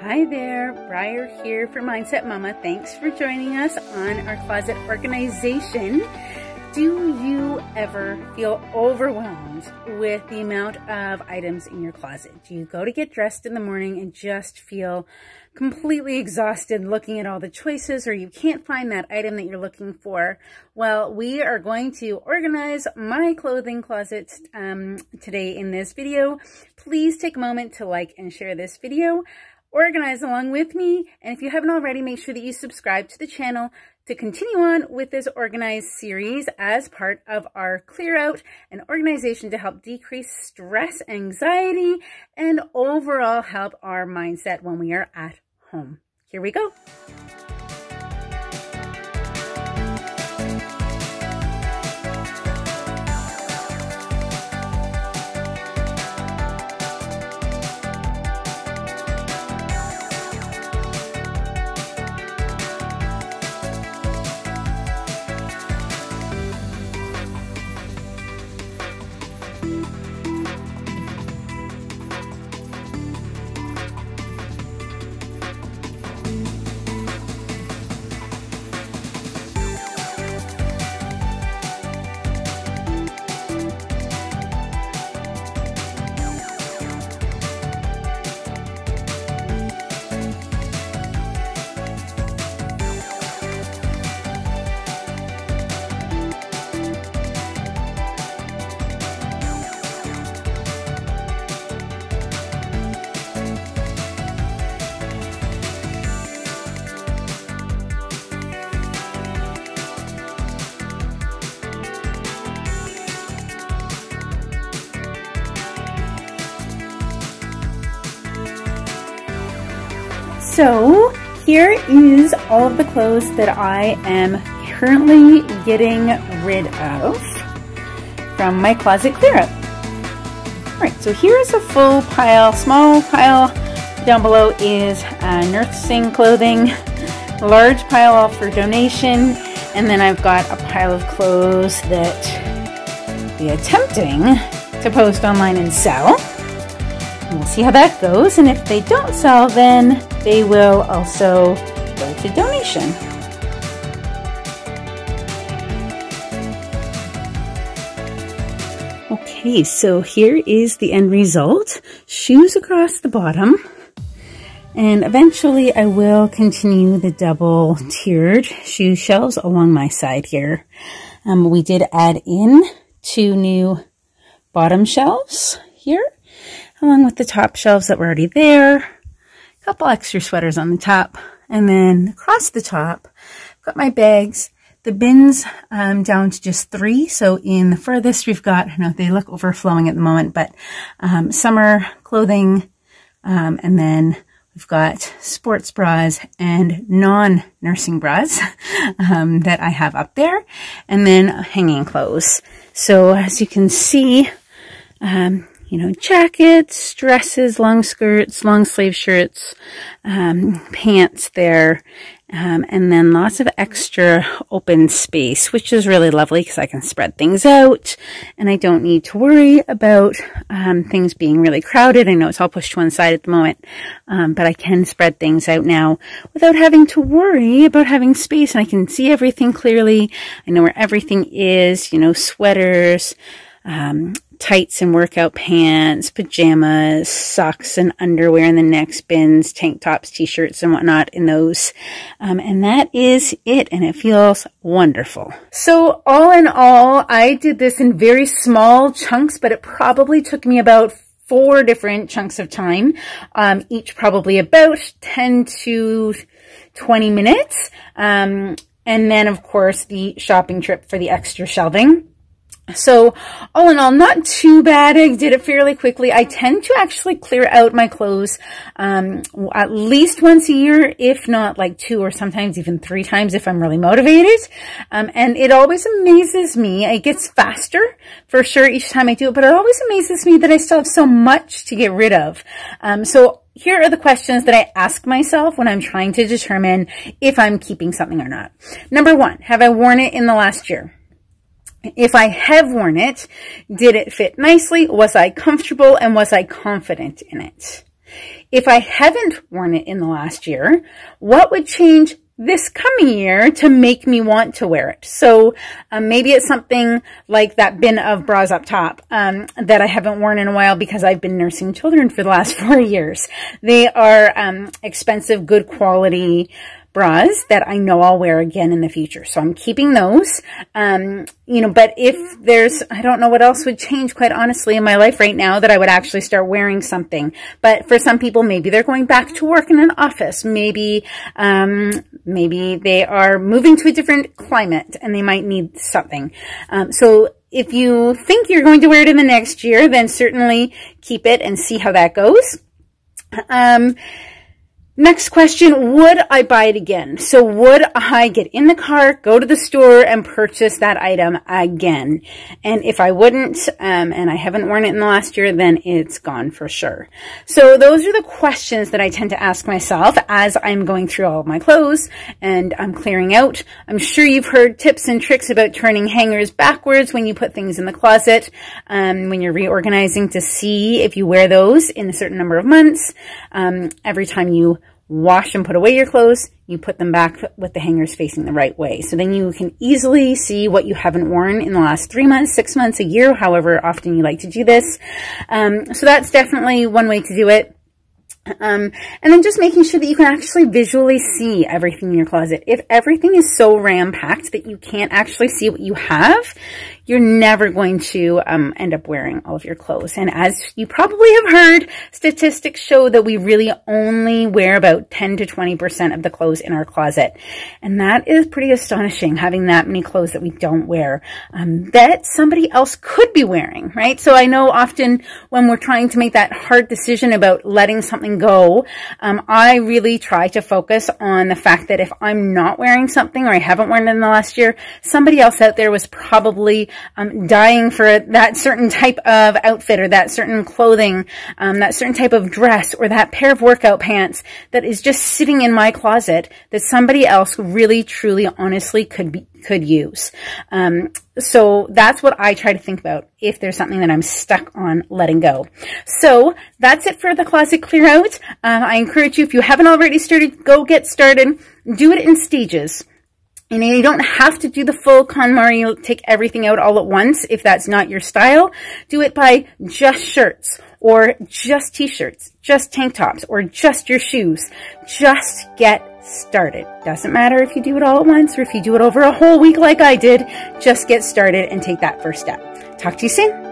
Hi there, Briar here for Mindset Mama. Thanks for joining us on our closet organization. Do you ever feel overwhelmed with the amount of items in your closet? Do you go to get dressed in the morning and just feel completely exhausted looking at all the choices or you can't find that item that you're looking for? Well, we are going to organize my clothing closet um, today in this video. Please take a moment to like and share this video organize along with me. And if you haven't already, make sure that you subscribe to the channel to continue on with this organized series as part of our clear out and organization to help decrease stress, anxiety, and overall help our mindset when we are at home. Here we go. So here is all of the clothes that I am currently getting rid of from my closet clear up. All right, so here is a full pile, small pile down below is uh, nursing clothing, large pile all for donation, and then I've got a pile of clothes that we attempting to post online and sell. We'll see how that goes, and if they don't sell, then they will also go to donation. Okay, so here is the end result. Shoes across the bottom. And eventually I will continue the double tiered shoe shelves along my side here. Um, we did add in two new bottom shelves here, along with the top shelves that were already there A couple extra sweaters on the top. And then across the top, I've got my bags. The bins um, down to just three. So in the furthest we've got, I know they look overflowing at the moment, but um, summer clothing. Um, and then we've got sports bras and non-nursing bras um, that I have up there. And then hanging clothes. So as you can see, um, you know, jackets, dresses, long skirts, long sleeve shirts, um, pants there, um, and then lots of extra open space, which is really lovely because I can spread things out and I don't need to worry about um, things being really crowded. I know it's all pushed to one side at the moment, um, but I can spread things out now without having to worry about having space and I can see everything clearly. I know where everything is, you know, sweaters, um, tights and workout pants, pajamas, socks and underwear in the next bins, tank tops, t-shirts and whatnot in those. Um, and that is it. And it feels wonderful. So all in all, I did this in very small chunks, but it probably took me about four different chunks of time, um, each probably about 10 to 20 minutes. Um, and then of course the shopping trip for the extra shelving. So all in all, not too bad. I did it fairly quickly. I tend to actually clear out my clothes um, at least once a year, if not like two or sometimes even three times if I'm really motivated. Um, and it always amazes me. It gets faster for sure each time I do it, but it always amazes me that I still have so much to get rid of. Um, so here are the questions that I ask myself when I'm trying to determine if I'm keeping something or not. Number one, have I worn it in the last year? If I have worn it, did it fit nicely? Was I comfortable and was I confident in it? If I haven't worn it in the last year, what would change this coming year to make me want to wear it. So um, maybe it's something like that bin of bras up top um, that I haven't worn in a while because I've been nursing children for the last four years. They are um, expensive, good quality bras that I know I'll wear again in the future. So I'm keeping those. Um, you know, but if there's, I don't know what else would change quite honestly in my life right now that I would actually start wearing something. But for some people, maybe they're going back to work in an office. Maybe, um, maybe they are moving to a different climate and they might need something. Um, so if you think you're going to wear it in the next year, then certainly keep it and see how that goes. Um, Next question, would I buy it again? So would I get in the car, go to the store and purchase that item again? And if I wouldn't, um, and I haven't worn it in the last year, then it's gone for sure. So those are the questions that I tend to ask myself as I'm going through all of my clothes and I'm clearing out. I'm sure you've heard tips and tricks about turning hangers backwards when you put things in the closet, um, when you're reorganizing to see if you wear those in a certain number of months. Um, every time you wash and put away your clothes, you put them back with the hangers facing the right way. So then you can easily see what you haven't worn in the last three months, six months, a year, however often you like to do this. Um, so that's definitely one way to do it. Um, and then just making sure that you can actually visually see everything in your closet. If everything is so ram-packed that you can't actually see what you have, you're never going to um, end up wearing all of your clothes. And as you probably have heard, statistics show that we really only wear about 10 to 20% of the clothes in our closet. And that is pretty astonishing, having that many clothes that we don't wear, um, that somebody else could be wearing, right? So I know often when we're trying to make that hard decision about letting something go, um, I really try to focus on the fact that if I'm not wearing something or I haven't worn it in the last year, somebody else out there was probably um, dying for that certain type of outfit or that certain clothing, um, that certain type of dress or that pair of workout pants that is just sitting in my closet that somebody else really, truly, honestly could be, could use. Um, so that's what I try to think about if there's something that I'm stuck on letting go. So that's it for the closet clear out. Um, I encourage you, if you haven't already started, go get started. Do it in stages. And you don't have to do the full KonMari, take everything out all at once if that's not your style. Do it by just shirts or just t-shirts, just tank tops or just your shoes. Just get started. Doesn't matter if you do it all at once or if you do it over a whole week like I did, just get started and take that first step. Talk to you soon.